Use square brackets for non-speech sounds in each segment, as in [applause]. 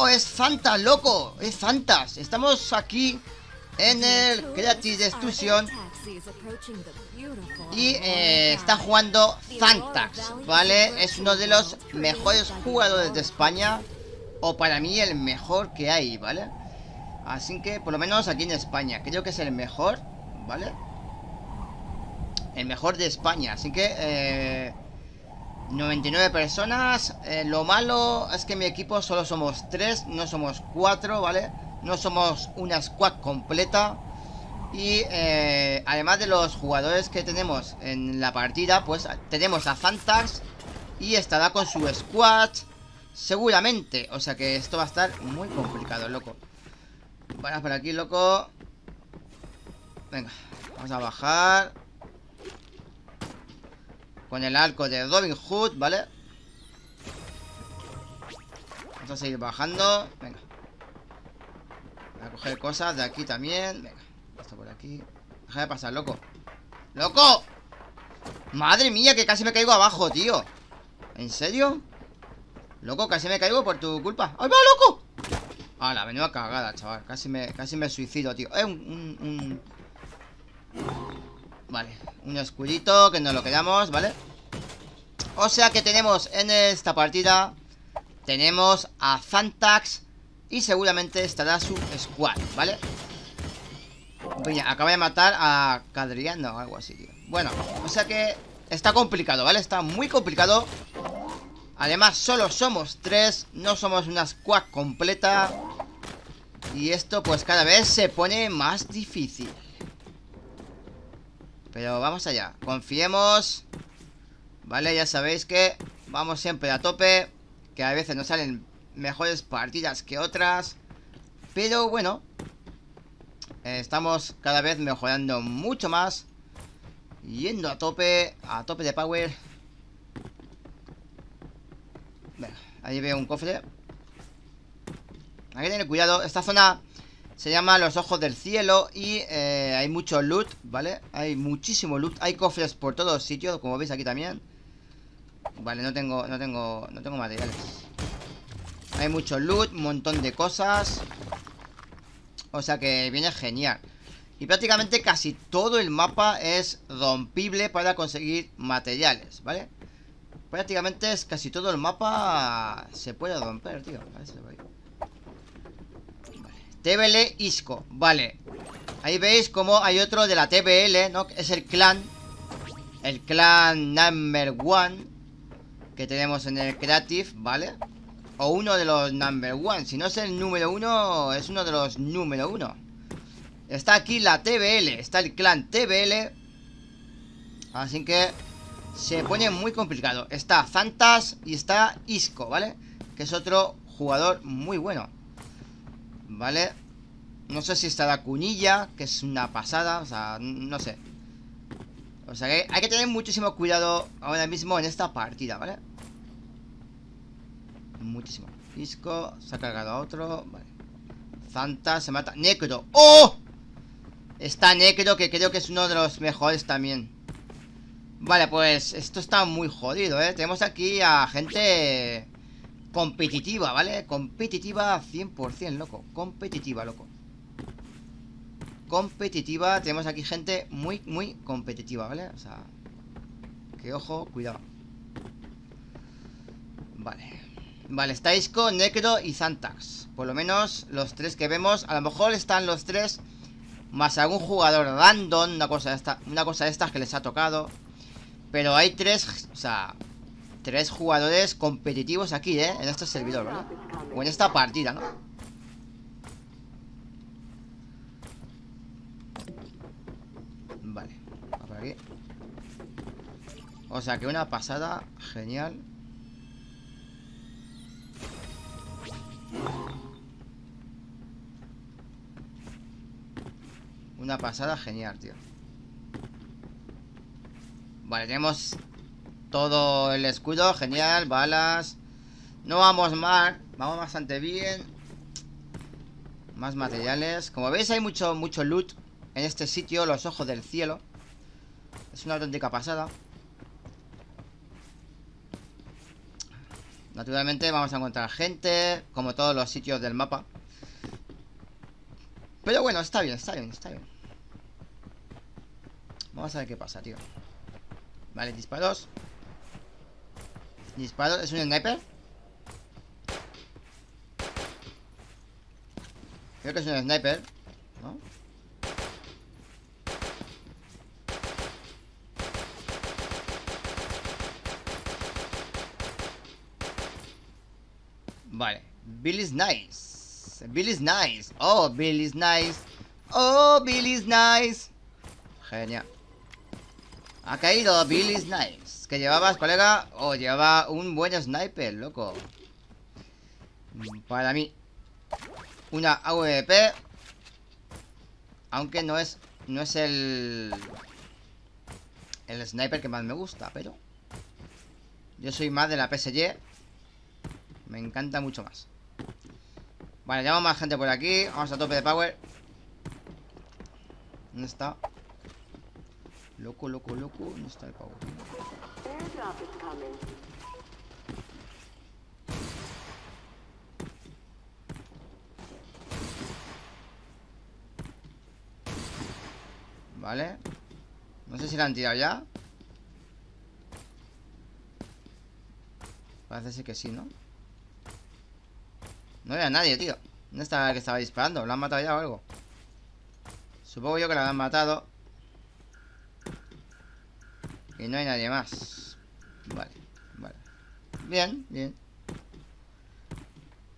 ¡Oh, es Fantas, loco! ¡Es Fantas! Estamos aquí en el Creative Destruction y eh, está jugando Fantax, ¿vale? Es uno de los mejores jugadores de España o para mí el mejor que hay, ¿vale? Así que, por lo menos aquí en España Creo que es el mejor, ¿vale? El mejor de España Así que, eh, 99 personas eh, Lo malo es que mi equipo solo somos 3 No somos 4, ¿vale? No somos una squad completa. Y eh, además de los jugadores que tenemos en la partida Pues tenemos a Fantax Y estará con su squad Seguramente, o sea que esto va a estar muy complicado, loco. Vamos por aquí, loco. Venga, vamos a bajar Con el arco de Robin Hood, ¿vale? Vamos a seguir bajando. Venga. Voy a coger cosas de aquí también. Venga, esto por aquí. Deja de pasar, loco. ¡Loco! Madre mía, que casi me caigo abajo, tío ¿En serio? Loco, casi me caigo por tu culpa. ¡Ay, va, loco! Ah, la menuda cagada, chaval. Casi me, casi me suicido, tío. Eh, un, Vale, un escudito Que nos lo quedamos, ¿vale? O sea que tenemos en esta partida Tenemos a Fantax Y seguramente estará su squad, ¿vale? acaba de matar a Cadriano o algo así, tío Bueno, o sea que Está complicado, ¿vale? Está muy complicado Además, solo somos tres No somos una squad completa Y esto pues cada vez se pone más difícil Pero vamos allá. Confiemos. Vale, ya sabéis que Vamos siempre a tope Que a veces nos salen mejores partidas que otras. Pero bueno Estamos cada vez mejorando mucho más Yendo a tope A tope de power. Ahí veo un cofre. Hay que tener cuidado. Esta zona se llama los ojos del cielo Y eh, hay mucho loot, ¿vale? Hay muchísimo loot Hay cofres por todos sitios, como veis aquí también Vale, no tengo, no tengo, no tengo materiales Hay mucho loot, un montón de cosas O sea que viene genial Y prácticamente casi todo el mapa es rompible para conseguir materiales, ¿vale? Prácticamente es casi todo el mapa se puede romper, tío. TBL Isco, vale. Ahí veis como hay otro de la TBL, ¿no? Es el clan. El clan number one. Que tenemos en el Creative, ¿vale? O uno de los number one. Si no es el número uno, es uno de los número uno. Está aquí la TBL. Está el clan TBL. Así que se pone muy complicado. Está Fantas y está Isco, ¿vale? Que es otro jugador muy bueno. ¿Vale? No sé si está la Cunilla, que es una pasada, o sea, no sé. O sea que hay que tener muchísimo cuidado ahora mismo en esta partida, ¿vale? Muchísimo. Isco, se ha cargado a otro, vale. Fantas, se mata. Necro. ¡Oh! Está Necro, que creo que es uno de los mejores también. Vale, pues esto está muy jodido, ¿eh? Tenemos aquí a gente competitiva, ¿vale? Competitiva 100%, loco. Competitiva, loco. Competitiva Tenemos aquí gente muy, muy competitiva, ¿vale? O sea, que ojo, cuidado. Vale. Vale, estáis con Necro y Zantax. Por lo menos los tres que vemos A lo mejor están los tres Más algún jugador random Una cosa, esta, una cosa de estas que les ha tocado. Pero hay tres, o sea, tres jugadores competitivos aquí, ¿eh? En este servidor, ¿vale? O en esta partida, ¿no? Vale, por aquí O sea que una pasada genial Una pasada genial, tío Vale, tenemos todo el escudo, genial, balas No vamos mal, vamos bastante bien Más materiales Como veis hay mucho, mucho loot en este sitio, los ojos del cielo Es una auténtica pasada Naturalmente vamos a encontrar gente, como todos los sitios del mapa. Pero bueno, está bien, está bien, está bien. Vamos a ver qué pasa, tío. Vale, disparos. Disparos, ¿es un sniper? Creo que es un sniper, ¿no? Vale, Billy's nice. Billy's nice. Oh, Billy's nice. Oh, Billy's nice. Genial Ha caído Billy's nice ¿Qué llevabas, colega? Oh, llevaba un buen sniper, loco. Para mí. Una AWP Aunque no es No es el El sniper que más me gusta, pero Yo soy más de la PSG me encanta mucho más. Vale, llamo más gente por aquí. Vamos a tope de power. ¿Dónde está? Loco, loco, loco ¿Dónde está el power? Vale No sé si la han tirado ya Parece que sí, ¿no? No había nadie, tío ¿Dónde estaba el que estaba disparando? ¿Lo han matado ya o algo? Supongo yo que lo han matado Y no hay nadie más Vale, vale Bien, bien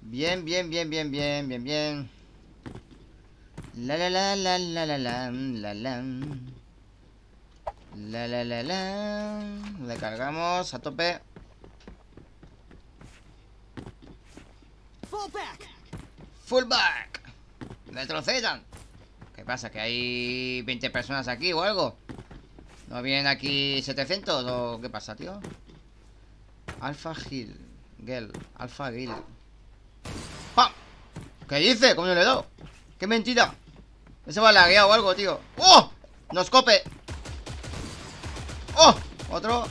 Bien, bien, bien, bien, bien, bien, bien La la la la la la la la la La la la la Le cargamos a tope Fullback. Retrocedan. ¿Qué pasa? ¿Que hay 20 personas aquí o algo? ¿No vienen aquí 700 o qué pasa, tío? Alpha Hill. Gel. Alpha Hill. ¡Pam! ¿Qué dice? ¿Cómo le he dado? ¡Qué mentira! Ese va lagueado o algo, tío. ¡Oh! ¡Nos cope! ¡Oh! Otro.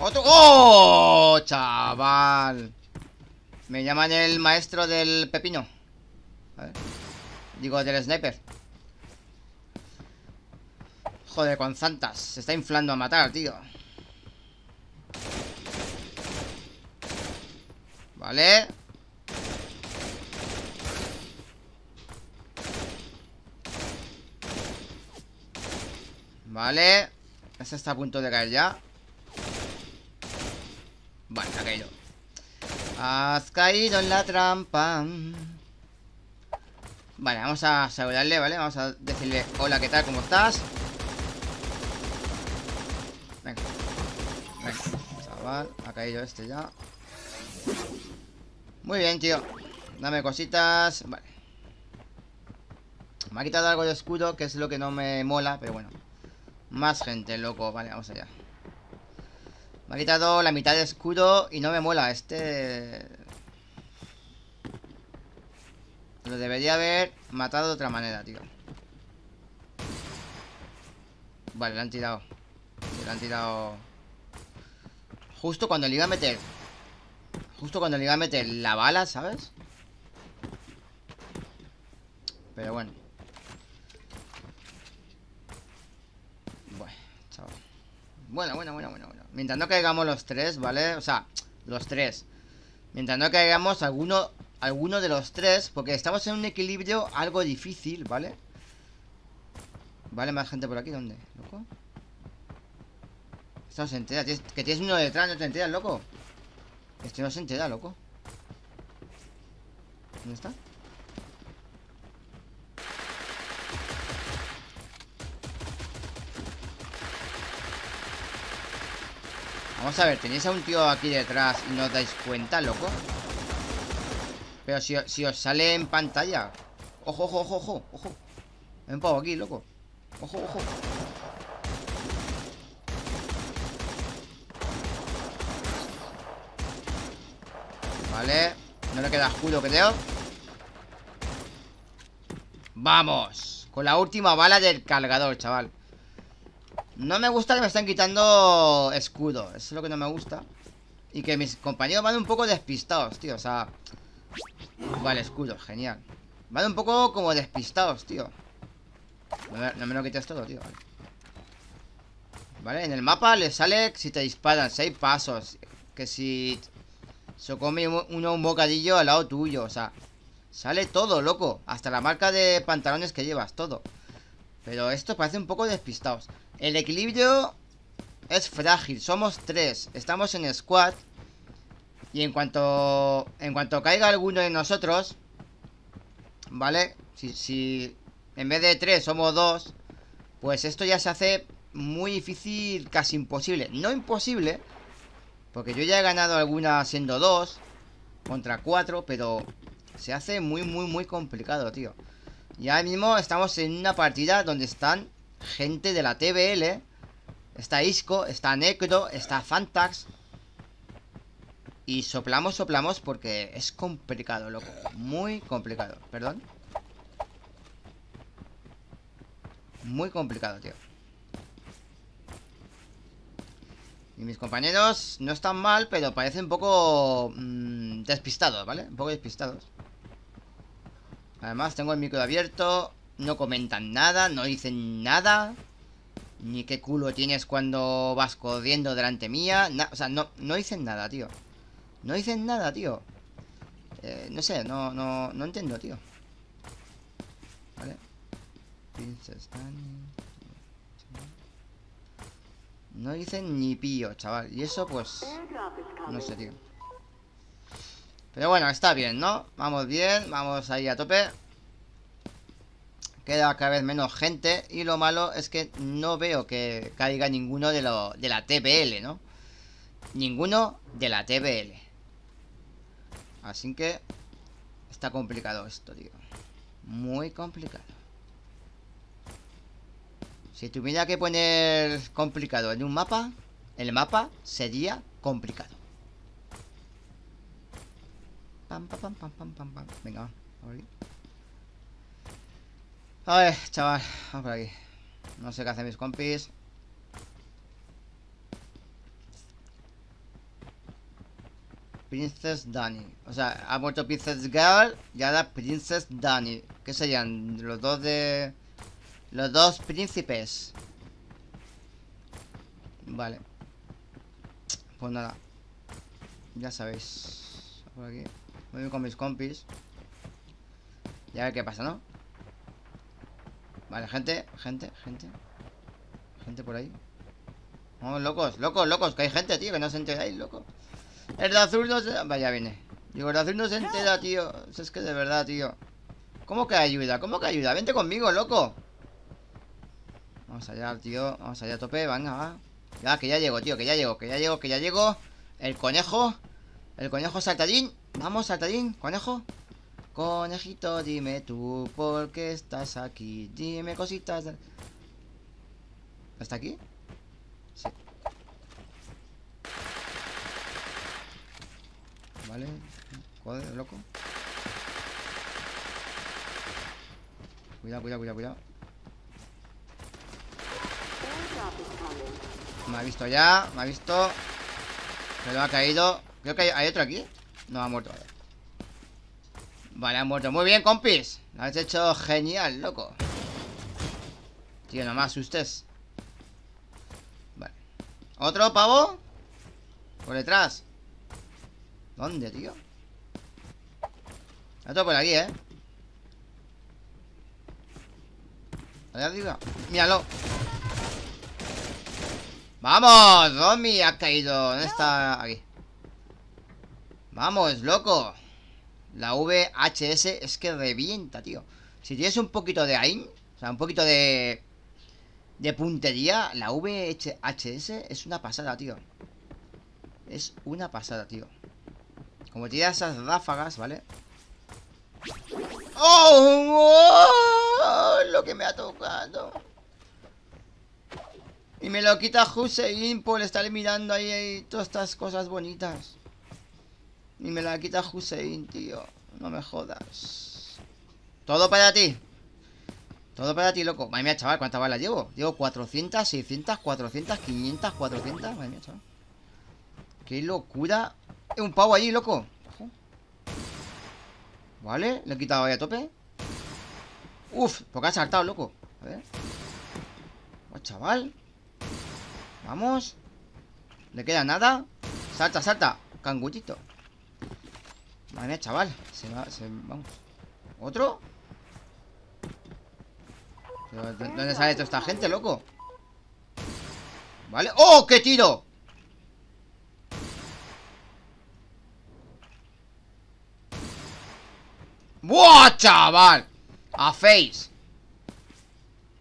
Otro. ¡Oh! Chaval. Me llaman el maestro del pepino Digo, del sniper Joder, con zantas Se está inflando a matar, tío. Vale. Vale. Ese está a punto de caer ya. Vale, ha caído. Has caído en la trampa. Vale, vamos a saludarle, ¿vale? Vamos a decirle Hola, ¿qué tal? ¿Cómo estás? Venga Venga, Ha caído este ya. Muy bien, tío. Dame cositas. Vale. Me ha quitado algo de escudo Que es lo que no me mola Pero bueno. Más gente, loco. Vale, vamos allá. Me ha quitado la mitad de escudo y no me mola. Este... Lo debería haber matado de otra manera, tío. Vale, le han tirado. le han tirado... Justo cuando le iba a meter... Justo cuando le iba a meter la bala, ¿sabes? Pero bueno. Bueno, chaval. Bueno, bueno, bueno, bueno. Mientras no caigamos los tres, ¿vale? O sea, los tres Mientras no caigamos alguno Alguno de los tres Porque estamos en un equilibrio algo difícil, ¿vale? Vale, más gente por aquí, ¿dónde? ¿Loco? Esto no se entera Que tienes uno detrás, no te enteras, loco. Este no se entera, loco. ¿Dónde está? Vamos a ver, tenéis a un tío aquí detrás y no os dais cuenta, loco. Pero si, os sale en pantalla. Ojo, ojo, ojo, ojo, ojo. Un aquí, loco. Ojo, ojo Vale No le queda escudo, creo Vamos Con la última bala del cargador, chaval no me gusta que me están quitando escudo Eso es lo que no me gusta Y que mis compañeros van un poco despistados, tío. O sea... Vale, escudo, genial. Van un poco como despistados, tío. No me, lo quites todo, tío. Vale. en el mapa le sale si te disparan, seis pasos. Que si se come uno un bocadillo al lado tuyo, o sea, sale todo, loco. Hasta la marca de pantalones que llevas, todo. Pero esto parece un poco despistados. El equilibrio es frágil, somos tres. Estamos en squad. Y en cuanto, en cuanto caiga alguno de nosotros, ¿vale? Si, si en vez de tres somos dos, pues esto ya se hace muy difícil, casi imposible. No imposible, porque yo ya he ganado alguna siendo dos contra cuatro, pero se hace muy, muy, muy complicado, tío. Y ahora mismo estamos en una partida donde están gente de la TBL. Está Isco, está Necro, está Fantax. Y soplamos, soplamos porque es complicado, loco. Muy complicado, perdón. Muy complicado, tío. Y mis compañeros no están mal, pero parecen un poco mm, despistados, ¿vale? Un poco despistados. Además, tengo el micro abierto. No comentan nada, no dicen nada. Ni qué culo tienes cuando vas corriendo delante mía. o sea, no, no dicen nada, tío. No dicen nada, tío. Eh, no sé, no, no, no entiendo, tío. Vale. No dicen ni pío, chaval. Y eso, pues... No sé, tío. Pero bueno, está bien, ¿no? Vamos bien, vamos ahí a tope. Queda cada vez menos gente. Y lo malo es que no veo que caiga ninguno de, lo, de la TBL, ¿no? Ninguno de la TBL. Así que... Está complicado esto, tío. Muy complicado. Si tuviera que poner complicado en un mapa, el mapa sería complicado. Pam, pam, pam, pam, pam, pam. Venga, va. A ver, chaval, vamos por aquí. No sé qué hacen mis compis. Princess Dani. O sea, ha muerto Princess Girl y ahora Princess Dani. ¿Qué serían? Los dos de... Los dos príncipes. Vale. Pues nada. Ya sabéis. Por aquí. Voy con mis compis. Y a ver qué pasa, ¿no? Vale, gente, gente, gente. Gente por ahí. Vamos, locos, locos, locos Que hay gente, tío, que no se enteráis, loco. El de azul no se... Vaya, viene. Digo, el de azul no se entera, tío. Es que de verdad, tío. ¿Cómo que ayuda? ¿Cómo que ayuda? Vente conmigo, loco Vamos allá, tío. Vamos allá a tope, venga, va. Ya, que ya llego, tío, que ya llego, que ya llego, que ya llego. El conejo. El conejo saltadín. Vamos, saltadín, conejo. Conejito, dime tú por qué estás aquí Dime cositas ¿Está aquí? Sí. Vale. Joder, loco. Cuidado, cuidado, cuidado, cuidado Me ha visto ya, me ha visto. Pero ha caído. Creo que hay, otro aquí. No, ha muerto, vale ha muerto, muy bien, compis. Lo has hecho genial, loco. Tío, no me asustes. Vale. ¿Otro pavo? Por detrás. ¿Dónde, tío? Otro por aquí, ¿eh? Allá arriba. Míralo ¡Vamos! Romy ha caído. ¿Dónde está? Aquí. Vamos, loco. La VHS es que revienta, tío. Si tienes un poquito de aim, o sea, un poquito de... De puntería, la VHS es una pasada, tío. Es una pasada, tío. Como tira esas ráfagas, ¿vale? ¡Oh! ¡Oh! Lo que me ha tocado. Y me lo quita Hussein por estar mirando ahí, todas estas cosas bonitas. Y me la quita Hussein, tío. No me jodas. Todo para ti. Todo para ti, loco. Madre mía, chaval, ¿cuántas balas llevo? Llevo 400, 600, 400, 500, 400. Madre mía, chaval. ¡Qué locura! Un pavo allí, loco Vale, le he quitado ahí a tope Uf, porque ha saltado, loco A ver chaval Vamos ¿Le queda nada? Salta, salta Cangullito Madre chaval se va, se, Vamos ¿Otro? ¿Dónde sale toda esta gente, loco? ¿Vale? ¡Oh, qué tiro! ¡Buah, chaval! A face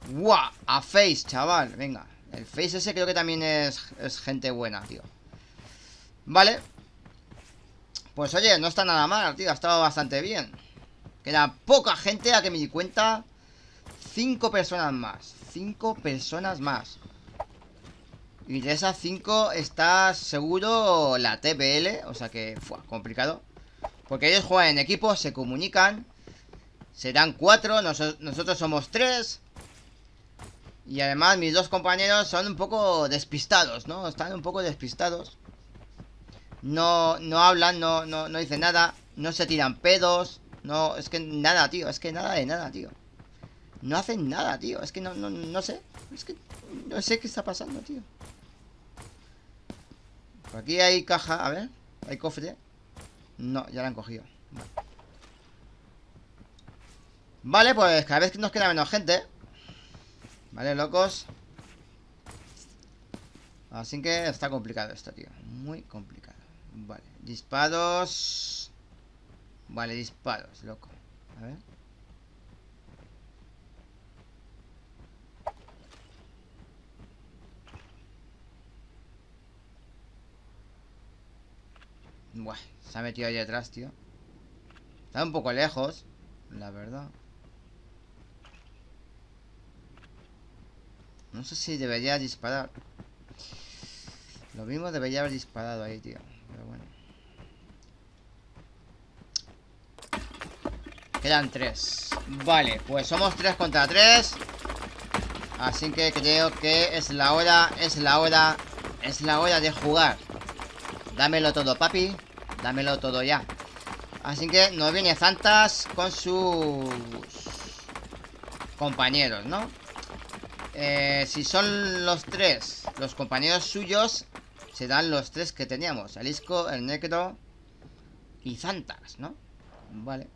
¡Buah! A face, chaval Venga El face ese creo que también es, gente buena, tío. Vale. Pues oye, no está nada mal, tío Ha estado bastante bien. Queda poca gente a que me di cuenta. Cinco personas más Cinco personas más. Y de esas cinco está seguro la TPL O sea que, fue complicado. Porque ellos juegan en equipo, se comunican Serán cuatro, nosotros somos tres Y además mis dos compañeros son un poco despistados, ¿no? Están un poco despistados. No, no hablan, no, no, no dicen nada No se tiran pedos No, es que nada, tío, es que nada de nada, tío. No hacen nada, tío Es que no, no, no sé Es que no sé qué está pasando, tío. Por aquí hay caja, a ver Hay cofre. No, ya la han cogido vale. vale, pues cada vez nos queda menos gente Vale, locos. Así que está complicado esto, tío. Muy complicado. Vale, disparos. Vale, disparos, loco. A ver. Buah se ha metido ahí atrás, tío. Está un poco lejos La verdad No sé si debería disparar. Lo mismo debería haber disparado ahí, tío Pero bueno. Quedan tres. Vale, pues somos tres contra tres. Así que creo que es la hora Es la hora Es la hora de jugar. Dámelo todo, papi. Dámelo todo ya. Así que nos viene Zantas con sus compañeros, ¿no? Eh, si son los tres Los compañeros suyos Serán los tres que teníamos El Isco, el Necro Y Zantas, ¿no? Vale.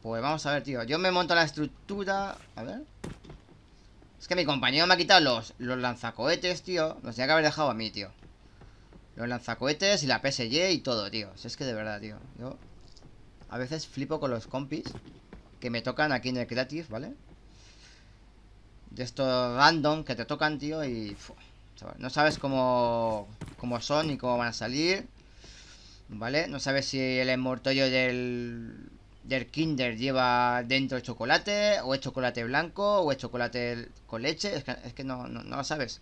Pues vamos a ver, tío Yo me monto la estructura A ver. Es que mi compañero me ha quitado los, los lanzacohetes, tío Los tenía que haber dejado a mí, tío. Los lanzacohetes y la PSG y todo, tío Es que de verdad, tío Yo a veces flipo con los compis Que me tocan aquí en el Creative, ¿vale? De estos random que te tocan, tío Y... no sabes cómo, cómo son y cómo van a salir ¿Vale? No sabes si el envoltorio del, del Kinder lleva dentro chocolate O es chocolate blanco O es chocolate con leche Es que, es que no, no, no lo sabes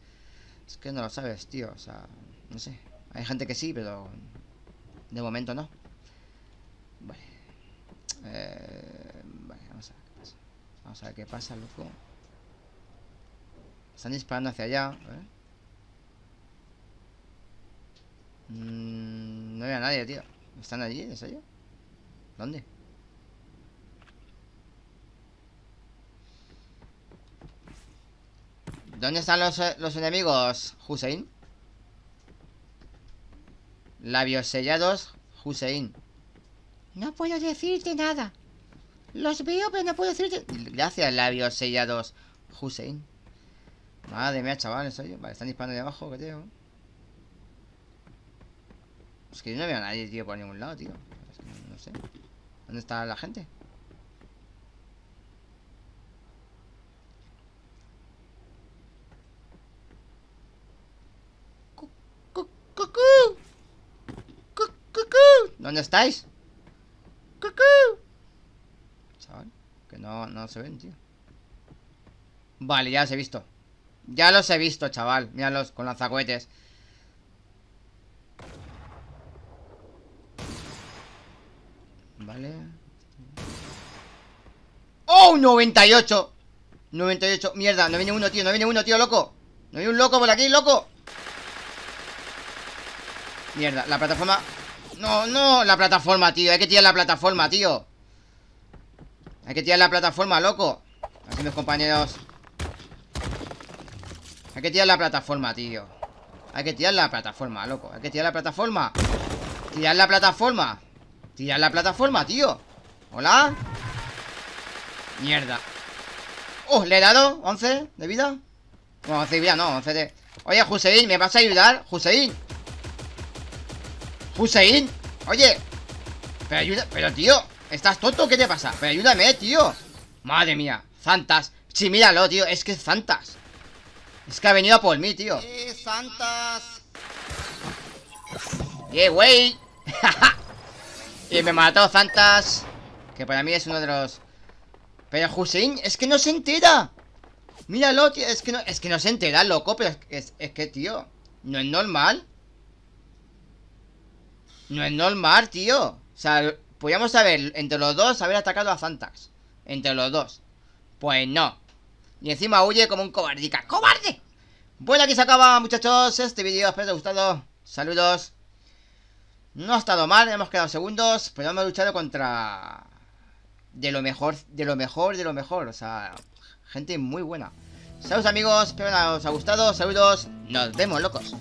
Es que no lo sabes, tío O sea, no sé hay gente que sí, pero de momento no. Vale. Eh, vale, vamos a ver qué pasa. Vamos a ver qué pasa, loco. Están disparando hacia allá. ¿eh? No veo a nadie, tío. ¿Están allí? ¿Es allí? ¿Dónde? ¿Dónde están los, eh, los enemigos, Hussein? Labios sellados, Hussein. No puedo decirte nada. Los veo, pero no puedo decirte... Gracias, labios sellados, Hussein. Madre mía, chaval, en Vale, están disparando de abajo, que tío. Es que yo no veo a nadie, tío, por ningún lado, tío. Es que no, no sé. ¿Dónde está la gente? ¿Dónde estáis? ¡Cucú! No, no se ven, tío. Vale, ya los he visto. Ya los he visto, chaval. Míralos con lanzacohetes. Vale. ¡Oh! 98. 98. Mierda, no viene uno, tío. No viene uno, tío, loco. No hay un loco por aquí, loco Mierda, la plataforma No, no, la plataforma, tío Hay que tirar la plataforma, tío Hay que tirar la plataforma, loco. Así mis compañeros. Hay que tirar la plataforma, tío. Hay que tirar la plataforma, loco. Hay que tirar la plataforma. Tirar la plataforma. Tirar la plataforma, tío. ¿Hola? Mierda. Oh, le he dado 11 de vida. Bueno, 11 de vida no, 11 de... Oye, Hussein, ¿me vas a ayudar? Hussein. Hussein. Oye. Pero ayuda, pero tío ¿Estás tonto? ¿Qué te pasa? Pero ayúdame, tío Madre mía Santas Sí, míralo, tío Es que es Santas Es que ha venido a por mí, tío ¡Eh, Santas! ¡Eh, güey! [laughs] y me mató Santas Que para mí es uno de los... Pero Hussein, es que no se entera Míralo, tío Es que no, es que no se entera, loco Pero es, es que, tío No es normal no es normal, tío O sea, podríamos haber, entre los dos, haber atacado a Zantax. Entre los dos. Pues no. Y encima huye como un cobardica. ¡Cobarde! Bueno, aquí se acaba, muchachos, este vídeo Espero que os haya gustado. Saludos. No ha estado mal, hemos quedado segundos Pero hemos luchado contra... De lo mejor, de lo mejor, de lo mejor. O sea, gente muy buena. Saludos amigos, espero que os haya gustado. Saludos, nos vemos locos